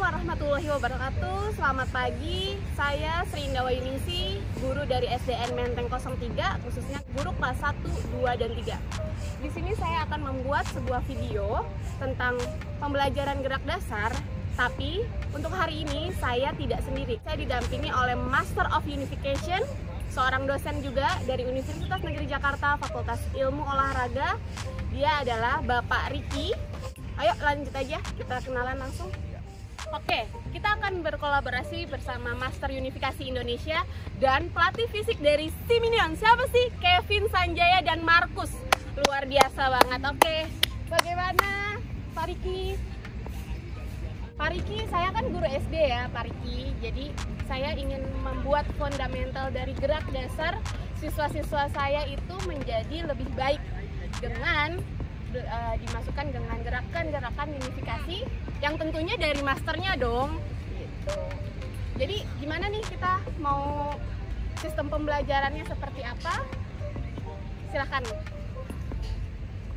warahmatullahi wabarakatuh. Selamat pagi, saya Sri Indah Wayunisi Guru dari SDN Menteng 03 Khususnya guru kelas 1, 2, dan 3 Di sini saya akan membuat sebuah video Tentang pembelajaran gerak dasar Tapi untuk hari ini saya tidak sendiri. Saya didampingi oleh Master of Unification Seorang dosen juga dari Universitas Negeri Jakarta Fakultas Ilmu Olahraga. Dia adalah Bapak Riki. Ayo lanjut aja, kita kenalan langsung Oke, kita akan berkolaborasi bersama Master Unifikasi Indonesia dan pelatih fisik dari Siminion. Siapa sih? Kevin Sanjaya dan Markus. Luar biasa banget. Oke, bagaimana Pak Riki? Pak Riki, saya kan guru SD ya Pak Riki. Jadi saya ingin membuat fundamental dari gerak dasar siswa-siswa saya itu menjadi lebih baik dengan uh, dimasukkan dengan gerakan-gerakan unifikasi yang tentunya dari masternya dong gitu. Jadi gimana nih kita mau sistem pembelajarannya seperti apa? Silahkan.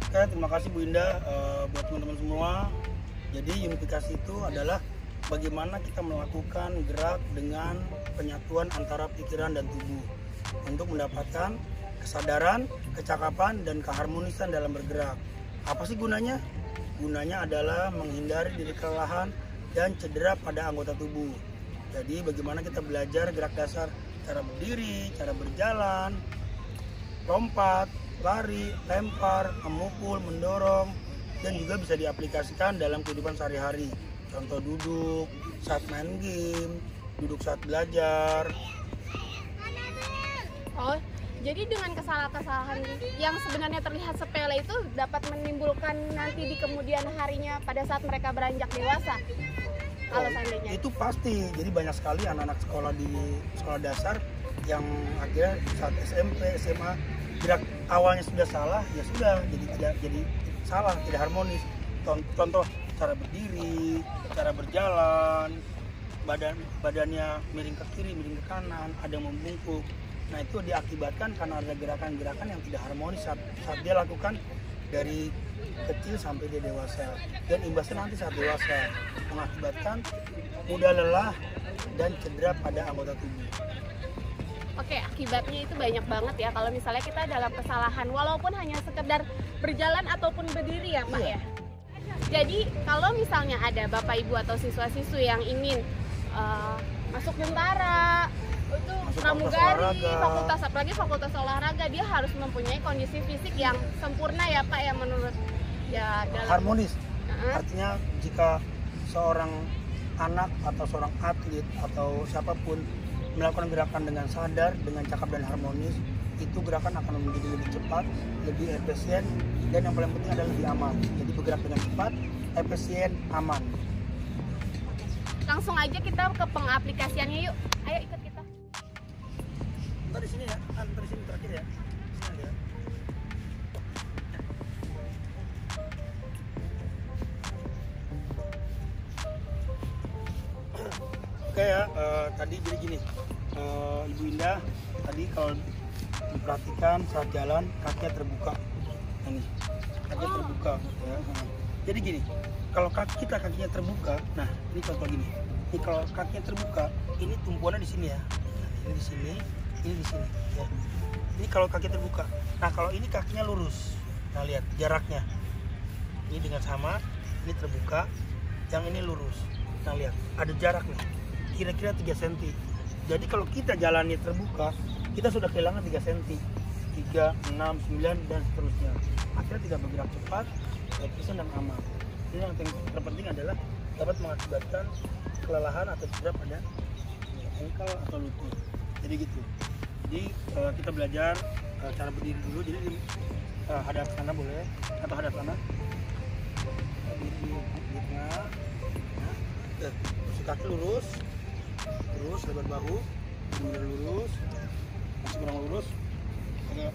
Oke, terima kasih Bu Indah uh, buat teman-teman semua. Jadi unifikasi itu adalah bagaimana kita melakukan gerak dengan penyatuan antara pikiran dan tubuh untuk mendapatkan kesadaran, kecakapan, dan keharmonisan dalam bergerak. Apa sih gunanya? Gunanya adalah menghindari diri kelelahan dan cedera pada anggota tubuh. Jadi bagaimana kita belajar gerak dasar cara berdiri, cara berjalan, lompat, lari, lempar, memukul, mendorong, dan juga bisa diaplikasikan dalam kehidupan sehari-hari. Contoh duduk saat main game, duduk saat belajar. Oh, jadi dengan kesalahan-kesalahan yang sebenarnya terlihat sepele itu dapat menimbulkan nanti di kemudian harinya pada saat mereka beranjak dewasa. Kalau seandainya. Itu pasti. Jadi banyak sekali anak-anak sekolah di sekolah dasar yang akhirnya saat SMP, SMA gerak awalnya sudah salah, ya sudah jadi tidak jadi salah, tidak harmonis. Contoh cara berdiri, cara berjalan, badan badannya miring ke kiri, miring ke kanan, ada yang membungkuk Nah itu diakibatkan karena ada gerakan-gerakan yang tidak harmonis saat, saat dia lakukan dari kecil sampai dia dewasa dan imbasnya nanti saat dewasa mengakibatkan mudah lelah dan cedera pada anggota tubuh. Oke, akibatnya itu banyak banget ya kalau misalnya kita dalam kesalahan walaupun hanya sekedar berjalan ataupun berdiri ya Pak iya. ya. Jadi kalau misalnya ada Bapak Ibu atau siswa-siswi yang ingin uh, masuk tentara, itu pramugari fakultas apalagi fakultas olahraga dia harus mempunyai kondisi fisik yang sempurna ya pak ya menurut ya dalam harmonis. Uh-huh. artinya jika seorang anak atau seorang atlet atau siapa pun melakukan gerakan dengan sadar dengan cakap dan harmonis itu gerakan akan menjadi lebih cepat lebih efisien dan yang paling penting adalah lebih aman. Jadi bergerak dengan cepat efisien aman. Langsung aja kita ke pengaplikasiannya yuk. Ayo ikut kita di sini ya. Antar di sini terakhir ya. Sini ya Oke ya, uh, tadi jadi gini, uh, Ibu Indah tadi kalau diperhatikan saat jalan kakinya terbuka, ini kakinya terbuka. Ya. Jadi gini, kalau kaki kita kakinya terbuka, nah ini contoh gini, ini kalau kakinya terbuka, ini tumpuannya di sini ya, nah, ini di sini, ini di sini. Ya ini kalau kaki terbuka. Nah kalau ini kakinya lurus. Nah lihat jaraknya. Ini dengan sama ini terbuka. Yang ini lurus. Nah lihat ada jarak nih kira-kira 3 cm jadi kalau kita jalannya terbuka kita sudah kehilangan 3 cm 3, 6, 9 dan seterusnya. Akhirnya tidak bergerak cepat efisien dan aman. Ini yang terpenting adalah dapat mengakibatkan kelelahan atau cedera pada ankle atau lutut jadi gitu. Jadi uh, kita belajar uh, cara berdiri dulu. Jadi uh, hadap sana boleh atau hadap sana di, di tengah. Ya. kaki lurus. Terus lebar bahu. Mundur lurus. Masih kurang lurus. Agak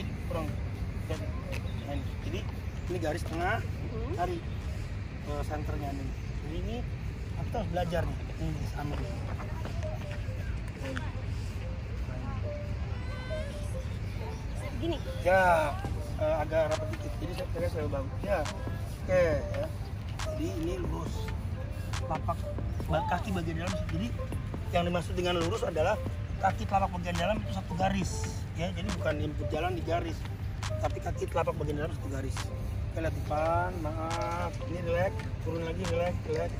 ini kurang nah, jadi ini garis tengah. Dari hmm. uh, senternya nih. Jadi ini kita harus belajar nih. Ini sama nih gini. Ya uh, agak rapat dikit. Jadi saya kira saya bagus ya oke ya. Jadi ini lurus. Telapak ba- kaki bagian dalam. Jadi yang dimaksud dengan lurus adalah kaki telapak bagian dalam itu satu garis ya. Jadi bukan yang berjalan di garis tapi kaki telapak bagian dalam satu garis. Oke, depan. Maaf. Ini relax. Turun lagi relax relax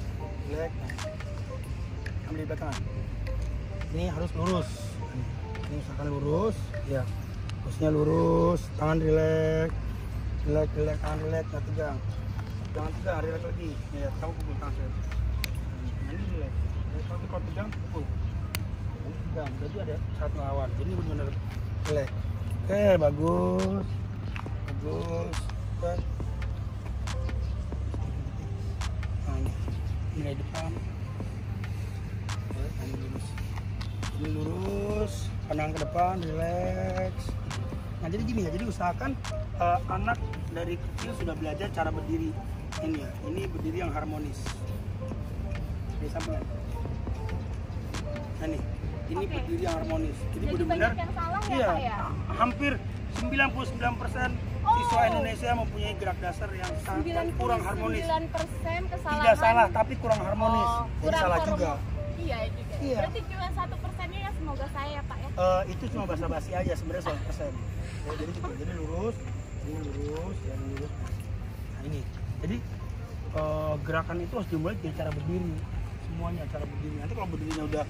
relax. Ambil belakang. Ini harus lurus. Ini misalkan lurus ya terusnya lurus tangan relax relax relax tangan relax nah tegang jangan tegang relax lagi. Ya kamu pukul tangan saya. Nah, ini relax Ya, kalau tegang pukul. Ini tegang jadi ada satu lawan jadi benar-benar relax oke bagus. Bagus. Oke. Nah ini. Ini dari depan. Ini lurus. Ini lurus. Ke depan relax nah jadi gini ya jadi usahakan eh, anak dari kecil sudah belajar cara berdiri ini ya ini berdiri yang harmonis di sampingan nah nih ini Oke. berdiri yang harmonis jadi, Jadi benar-benar ya, iya ya? hampir 99% siswa Oh. Indonesia mempunyai gerak dasar yang sangat kurang harmonis 99% kesalahan. tidak salah tapi kurang harmonis Oh, jadi kurang salah juga Iya juga. Iya. Berarti cuma satu persennya ya semoga saya ya Pak ya. Eh, itu cuma basa basi aja sebenarnya 100% ya, jadi jadi lurus ini lurus dan lurus. Nah ini. Jadi eh, gerakan itu harus dimulai dari cara berdiri. Semuanya cara berdiri. Nanti kalau berdirinya udah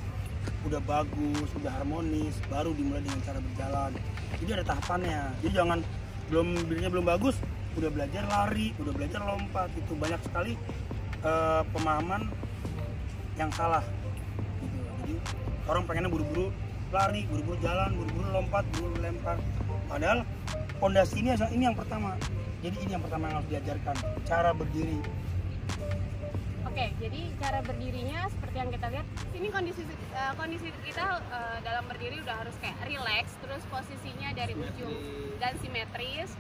udah bagus udah harmonis baru dimulai dengan cara berjalan. Jadi ada tahapannya. Jadi jangan belum berdirinya belum bagus udah belajar lari udah belajar lompat itu banyak sekali eh, pemahaman yang salah gitu. jadi orang pengennya buru-buru lari buru-buru jalan buru-buru lompat buru-buru lempar padahal fondasi ini ini yang pertama jadi ini yang pertama yang harus diajarkan cara berdiri Oke, jadi cara berdirinya seperti yang kita lihat, sini kondisi eh, kondisi kita eh, dalam berdiri udah harus kayak relax, terus posisinya dari ujung dan simetris,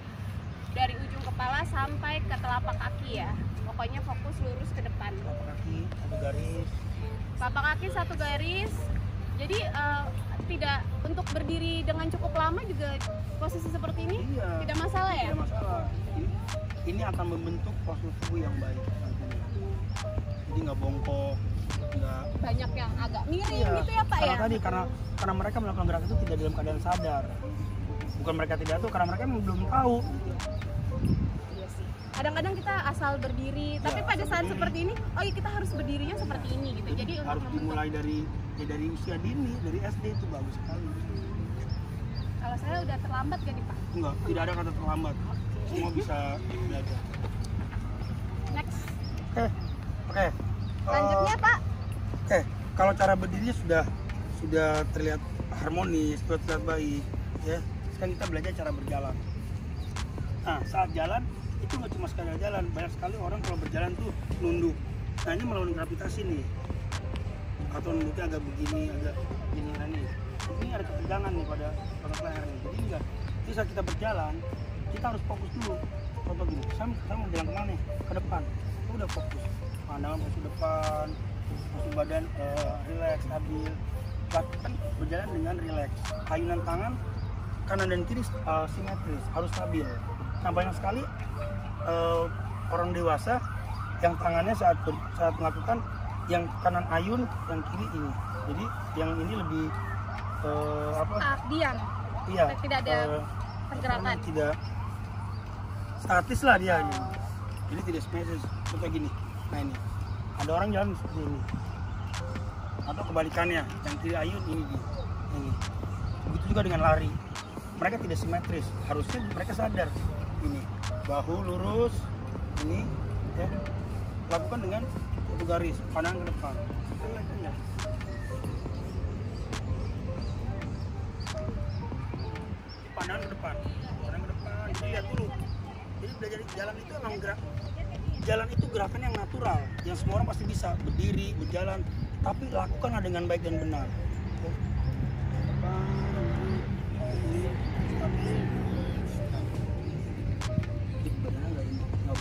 dari ujung kepala sampai ke telapak kaki ya. Pokoknya fokus lurus ke depan. telapak kaki satu garis Telapak kaki satu garis. Jadi eh, tidak untuk berdiri dengan cukup lama juga posisi seperti ini iya tidak masalah ya. tidak masalah ini, ini akan membentuk postur tubuh yang baik nantinya jadi nggak bongkok nggak Banyak yang agak miring Iya, gitu ya Pak karena ya. tadi karena karena mereka melakukan gerakan itu tidak dalam keadaan sadar bukan mereka tidak tahu karena mereka belum tahu. Kadang-kadang kita asal berdiri, tapi Iya, pada asal saat berdiri. seperti ini, oh iya kita harus berdirinya seperti ini gitu. Jadi untuk harus membentuk- dimulai dari ya dari usia dini dari SD itu bagus sekali Kalau saya udah terlambat gak nih Pak? enggak tidak ada kata terlambat semua bisa belajar Next. oke oke Selanjutnya Eh, Pak. oke kalau cara berdirinya sudah sudah terlihat harmonis sudah terlihat baik ya sekarang kita belajar cara berjalan nah saat jalan itu nggak cuma sekadar jalan banyak sekali orang kalau berjalan tuh nunduk. Nah ini melawan gravitasi nih. Atau nunduknya agak begini agak gini nah nih. Ini ada ketegangan nih pada pada leher nih jadi enggak jadi saat kita berjalan kita harus fokus dulu. Contoh gini saya, saya mau jalan ke mana nih? Ke depan. Itu udah fokus. Pandangan posisi depan posisi badan eh, relax stabil. Lakukan berjalan dengan relax. Ayunan tangan kanan dan kiri eh, simetris harus stabil. Nah banyak sekali eh, orang dewasa yang tangannya saat ber- saat melakukan yang kanan ayun yang kiri ini. Jadi yang ini lebih eh, apa? Ah, diam. iya tidak ada eh, pergerakan. tidak statis lah dia ini. Jadi tidak spesies. Contoh gini. Nah ini. Ada orang jalan seperti ini. Atau kebalikannya. Yang kiri ayun ini ini. Begitu juga dengan lari. Mereka tidak simetris. Harusnya mereka sadar bahu lurus ini ya. Lakukan dengan satu garis pandangan ke depan. Pandangan ke depan pandangan ke depan. Jadi lihat dulu. Jadi belajar jalan itu emang gerak. Jalan itu gerakan yang natural yang semua orang pasti bisa. Berdiri berjalan. Tapi lakukanlah dengan baik dan benar. Depan,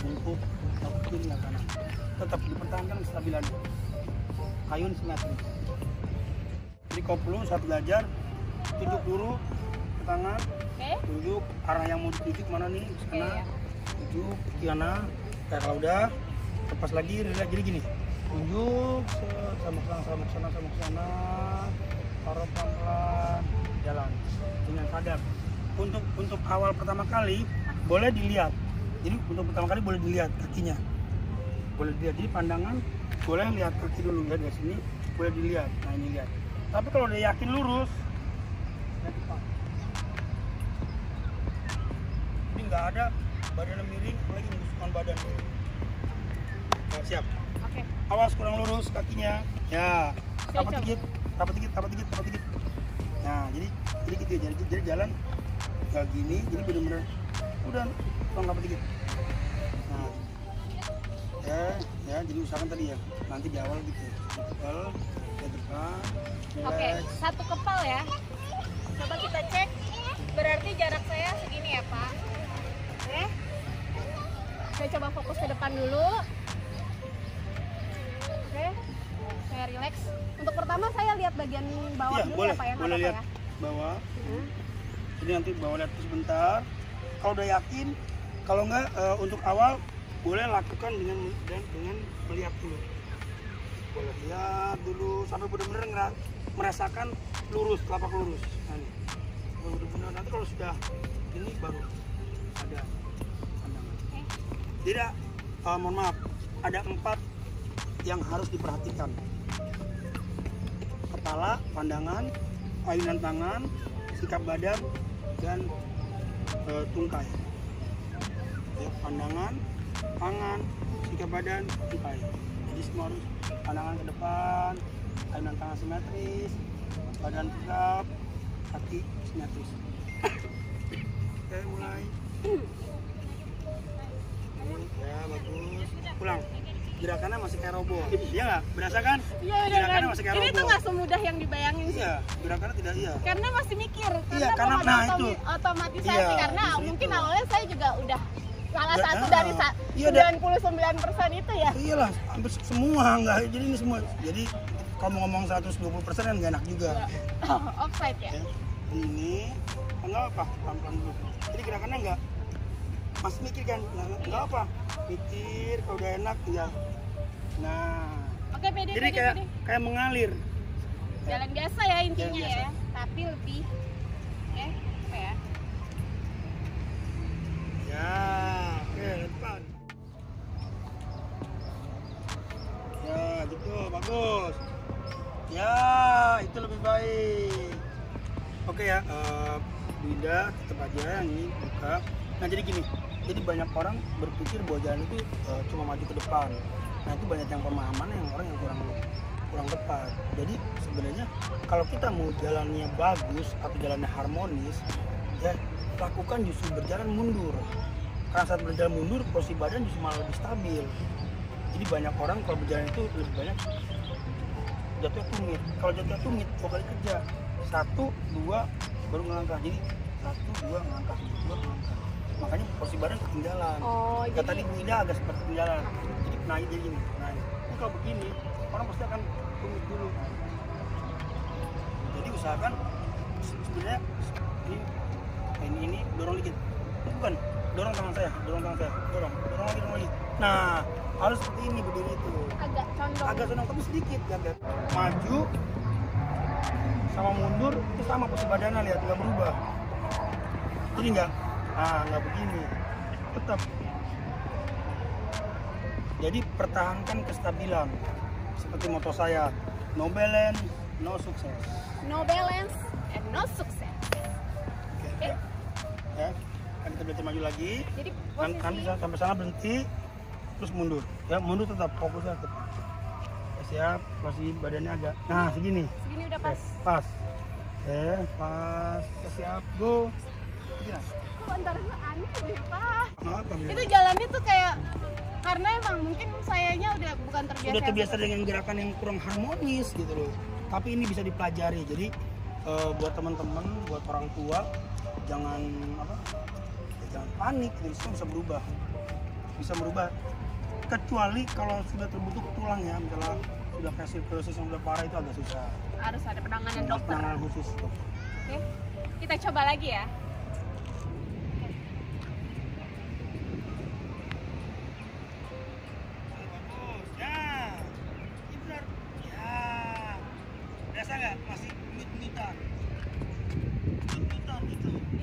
ini, nggak bungkuk nggak ke kiri nggak kanan tetap dipertahankan kestabilannya ayun simetris jadi koplo saat belajar tunjuk dulu ke tangan Oke. tunjuk arah yang mau dituju mana nih ke sana ya. tujuh ke kanan. Nah, kalau udah lepas lagi jadi gini tunjuk sama ke sana sama ke sana sama ke sana taruh pelan pelan jalan. Dengan sadar. Untuk untuk awal pertama kali boleh dilihat jadi untuk pertama kali boleh dilihat kakinya. Boleh dilihat. Jadi pandangan boleh lihat kaki dulu ya dari sini. Boleh dilihat. Nah ini lihat. Tapi kalau udah yakin lurus ini nggak ada badannya miring lagi menusukkan badan. Nah, siap. Oke. awas kurang lurus kakinya. Ya rapat dikit rapat dikit rapat dikit rapat dikit. Nah jadi jadi gitu ya. Jadi, jadi jalan nggak gini jadi bener-bener udah rapat dikit nah ya ya jadi usahakan tadi ya nanti di awal gitu kepal ke depan Oke, relax. satu kepal ya. Coba kita cek. Berarti jarak saya segini ya, Pak. Oke. Saya coba fokus ke depan dulu. Oke. Saya relax. Untuk pertama saya lihat bagian bawah Iya dulu boleh ya, Pak ya. boleh nggak lihat ya. bawah Hmm. jadi nanti bawa lihat sebentar kalau udah yakin kalau enggak eh, untuk awal boleh lakukan dengan dan dengan melihat dulu. Boleh lihat dulu sampai benar-benar merasakan lurus telapak lurus. Nah, benar-benar nanti kalau sudah ini baru ada pandangan. Tidak eh, mohon maaf ada empat yang harus diperhatikan. Kepala pandangan ayunan tangan sikap badan dan eh, tungkai ya, pandangan tangan sikap badan tungkai jadi semua harus pandangan ke depan ayunan tangan simetris badan tegap kaki simetris oke mulai ya bagus pulang gerakannya masih kayak robot iya nggak berasa kan Iya, udah Gerakannya kan. masih kayak Ini tuh robot. nggak semudah yang dibayangin sih. iya gerakannya tidak iya Karena masih mikir. Karena Iya, karena- nah, otom- itu. otomatisasi. Iya, karena mungkin itu. awalnya saya juga udah salah satu dari dah. 99% itu ya. iyalah hampir semua enggak jadi ini semua jadi kalau mau ngomong 120% kan nggak enak juga Oh, offside ya. ya. ini enggak apa pelan-pelan dulu jadi gerakannya enggak masih mikir kan nggak, nggak apa mikir kalau udah enak ya nah Oke, pede, jadi pede, kayak pede. kayak mengalir Jalan biasa ya intinya biasa. ya. Tapi lebih ya, apa ya? ya gitu bagus. Ya itu lebih baik. Oke ya Bu Ida tetap aja yang ini buka. Nah jadi gini jadi banyak orang berpikir bahwa jalan itu eh, cuma maju ke depan. Nah itu banyak yang pemahaman yang orang yang kurang kurang tepat. Jadi sebenarnya kalau kita mau jalannya bagus atau jalannya harmonis ya lakukan justru berjalan mundur. Karena saat berjalan mundur posisi badan justru malah lebih stabil jadi banyak orang kalau berjalan itu lebih banyak jatuhnya tumit kalau jatuhnya tumit dua kali kerja. Satu dua baru ngelangkah. Jadi satu dua ngelangkah. Dua ngelangkah. Makanya posisi badan ketinggalan. Oh, jadi tadi Bu Ida agak seperti ketinggalan. Jadi naik jadi gini naik. Ini kalau begini orang pasti akan tumit dulu. Jadi usahakan se- sebenarnya ini ini, ini dorong dikit. Ini bukan dorong tangan saya dorong tangan saya dorong dorong lagi dorong lagi. Nah harus seperti ini berdiri itu. Agak condong. agak senang tapi sedikit kan lihat. Maju sama mundur itu sama posisi badannya lihat nggak berubah. Jadi nggak ah nggak begini. Tetap. Jadi pertahankan kestabilan seperti moto saya. No balance no sukses. No balance and no success. Kan kita berarti maju lagi. Jadi Kan- posisi nanti sampai sana berhenti terus mundur. Ya mundur tetap fokusnya tetap. Ya, siap posisi badannya agak nah segini. Segini udah Oke, pas. pas. Eh pas. Ya, siap go. Gila. Kok antara aneh deh, Pak. Itu jalannya tuh kayak karena emang mungkin sayanya udah bukan terbiasa. udah terbiasa dengan gerakan yang kurang harmonis gitu loh. Tapi ini bisa dipelajari. Jadi eh, buat teman-teman buat orang tua jangan apa ya jangan panik liris itu bisa berubah. Bisa berubah. Kecuali kalau sudah terbentuk tulang ya misalnya sudah kasih proses yang sudah parah itu agak susah. Harus ada penanganan harus dokter. penanganan khusus. Dok. oke kita coba lagi ya. ya.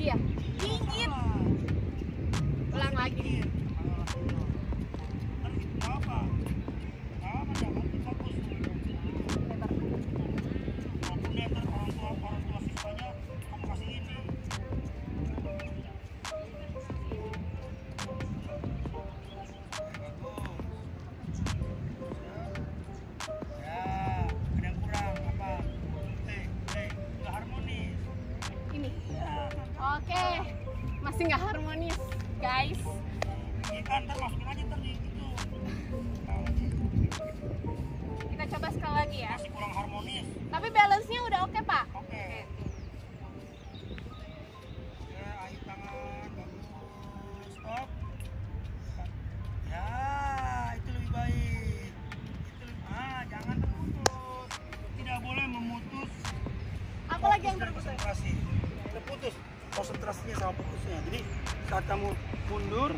Iya, dingin lagi nih. Harmonis. Tapi balance-nya udah oke, Pak. Oke. Ya, ayo tangan bagus. Stop. Ya, itu lebih baik. Itu lebih, ah, jangan terputus. Tidak boleh memutus Apalagi yang terputus? konsentrasi. Terputus konsentrasinya sama fokusnya. Jadi saat kamu mundur,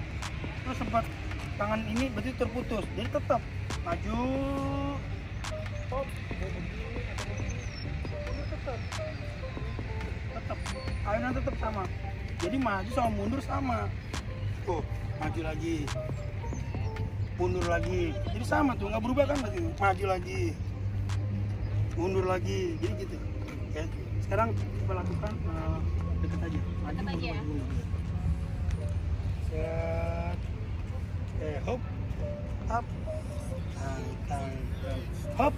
terus sempat tangan ini berarti terputus. Jadi tetap maju. Sama. Jadi maju sama mundur sama. Tuh, maju lagi. Mundur lagi. Jadi sama tuh, nggak berubah kan berarti. Maju lagi. Mundur lagi. Jadi gitu. Oke. Sekarang kita lakukan eh, deket aja. Maju, Deket aja mundur, ya. mundur. Set. Eh, hop. Up. Tang, tang, tang. Hop.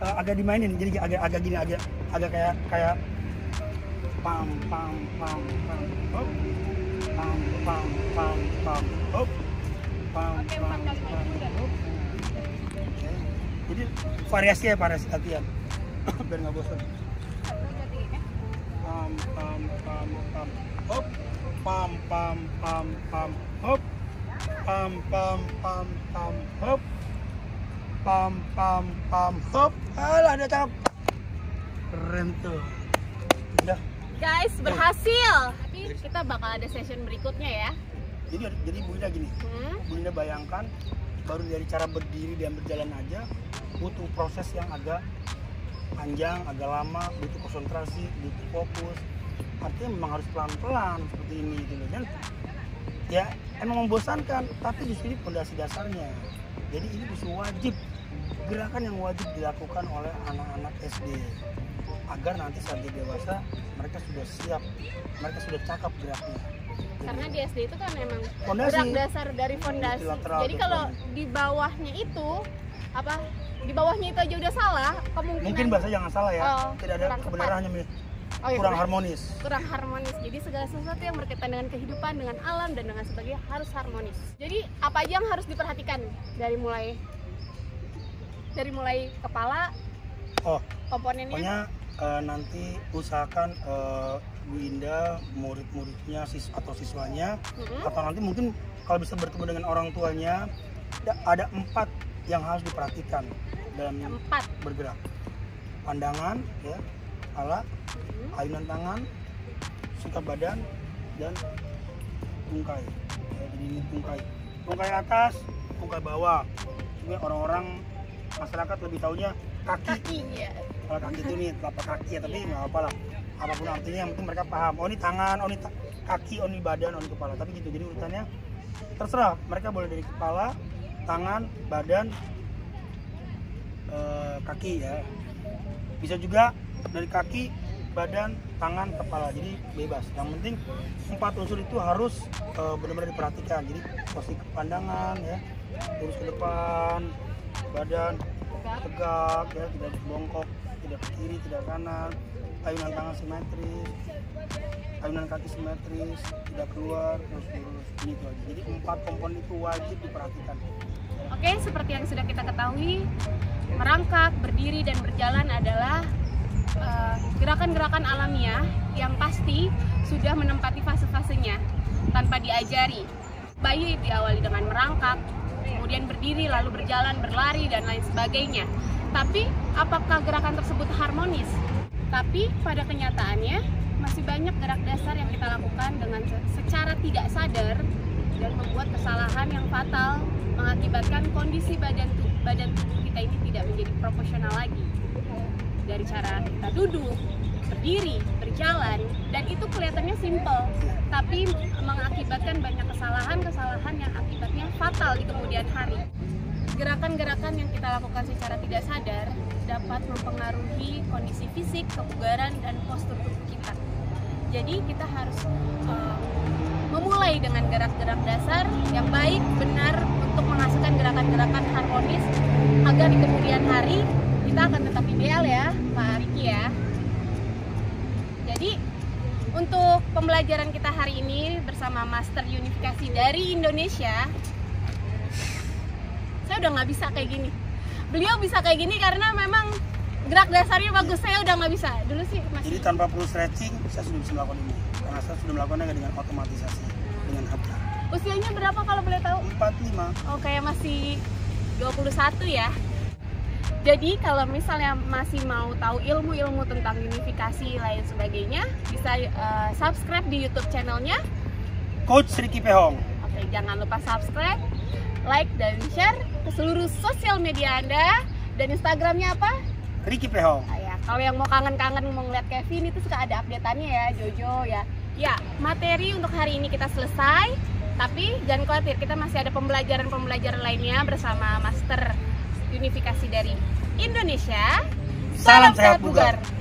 Eh, agak dimainin jadi agak agak gini agak agak kayak kayak pam pam pam pam. Hop. Pam pam pam pam. Hop. Pam pam pam jadi variasi ya variasi latihan. Biar nggak bosan pam pam pam pam. Hop. Pam pam pam pam. Hop. Pam pam pam pam. Hop. Pam pam pam. Hop. Alah ada cakep. Keren tuh. Udah Guys, berhasil. Tapi kita bakal ada session berikutnya ya. jadi jadi Bu gini Hmm? Bu bayangkan baru dari cara berdiri dan berjalan aja butuh proses yang agak panjang agak lama butuh konsentrasi butuh fokus artinya memang harus pelan-pelan seperti ini gitu loh dan ya emang membosankan tapi justru ini fondasi dasarnya jadi ini justru wajib gerakan yang wajib dilakukan oleh anak-anak SD agar nanti saat dia dewasa mereka sudah siap mereka sudah cakap geraknya Karena di SD itu kan memang Fondasi. gerak dasar dari fondasi. Multilateral Jadi kalau fondasi. di bawahnya itu apa? Di bawahnya itu aja udah salah, kemungkinan mungkin bahasa jangan salah ya Oh, tidak ada kurang kebenaran tepat. hanya Oh, iya, kurang kurang- harmonis kurang harmonis. Jadi segala sesuatu yang berkaitan dengan kehidupan, dengan alam dan dengan sebagainya harus harmonis. Jadi apa aja yang harus diperhatikan dari mulai dari mulai kepala oh komponennya. pokoknya eh, nanti usahakan eh, Bu Indah murid-muridnya sis atau siswanya Mm-mm. atau nanti mungkin kalau bisa bertemu dengan orang tuanya ada- empat yang harus diperhatikan dalam Empat. bergerak pandangan ya kepala Mm. ayunan tangan sikap badan dan tungkai ya, jadi ini tungkai tungkai atas tungkai bawah juga orang-orang masyarakat lebih taunya kaki. Kaki ya. kalau kaki itu nih telapak kaki ya tapi nggak apa lah. Apa pun artinya penting mereka paham. Oh ini tangan oh ini ta- kaki oh ini badan oh ini kepala. Tapi gitu jadi urutannya terserah. Mereka boleh dari kepala tangan badan eh, kaki ya. Bisa juga dari kaki badan tangan kepala. Jadi bebas. Yang penting empat unsur itu harus eh, benar-benar diperhatikan. Jadi posisi pandangan ya. Lurus ke depan badan Tegak. ya tidak bongkok tidak kiri tidak kanan ayunan tangan simetris ayunan kaki simetris tidak keluar terus lurus ini itu aja jadi empat komponen itu wajib diperhatikan Oke, seperti yang sudah kita ketahui, merangkak, berdiri, dan berjalan adalah eh, gerakan-gerakan alamiah yang pasti sudah menempati fase-fasenya tanpa diajari. Bayi diawali dengan merangkak, kemudian berdiri, lalu berjalan, berlari, dan lain sebagainya. Tapi, apakah gerakan tersebut harmonis? Tapi, pada kenyataannya, masih banyak gerak dasar yang kita lakukan dengan se- secara tidak sadar dan membuat kesalahan yang fatal mengakibatkan kondisi badan badan tubuh kita ini tidak menjadi proporsional lagi dari cara kita duduk, berdiri, berjalan dan itu kelihatannya simple tapi mengakibatkan banyak kesalahan kesalahan yang akibatnya fatal di kemudian hari. Gerakan-gerakan yang kita lakukan secara tidak sadar dapat mempengaruhi kondisi fisik, kebugaran, dan postur tubuh kita. Jadi kita harus uh, memulai dengan gerak-gerak dasar yang baik, benar untuk menghasilkan gerakan-gerakan harmonis agar di kemudian hari kita akan tetap ideal ya, Pak Riki ya. Jadi untuk pembelajaran kita hari ini bersama Master Unifikasi dari Indonesia, saya udah nggak bisa kayak gini. Beliau bisa kayak gini karena memang gerak dasarnya bagus saya udah nggak bisa dulu sih masih Jadi tanpa perlu stretching, saya sudah bisa melakukan ini. Karena saya sudah melakukannya dengan otomatisasi, dengan hapla. usianya berapa kalau boleh tahu 45. oh kayak masih 21 ya jadi kalau misalnya masih mau tahu ilmu-ilmu tentang unifikasi lain sebagainya bisa uh, subscribe di YouTube channelnya Coach Ricky Pehong. oke jangan lupa subscribe like dan share ke seluruh sosial media anda dan Instagramnya apa Ricky Pehong. Ah, ya, kalau yang mau kangen-kangen mau ngeliat Kevin itu suka ada update-annya ya, Jojo ya. Ya, materi untuk hari ini kita selesai, tapi jangan khawatir, kita masih ada pembelajaran-pembelajaran lainnya bersama Master Unifikasi dari Indonesia. Salam sehat bugar. Jadi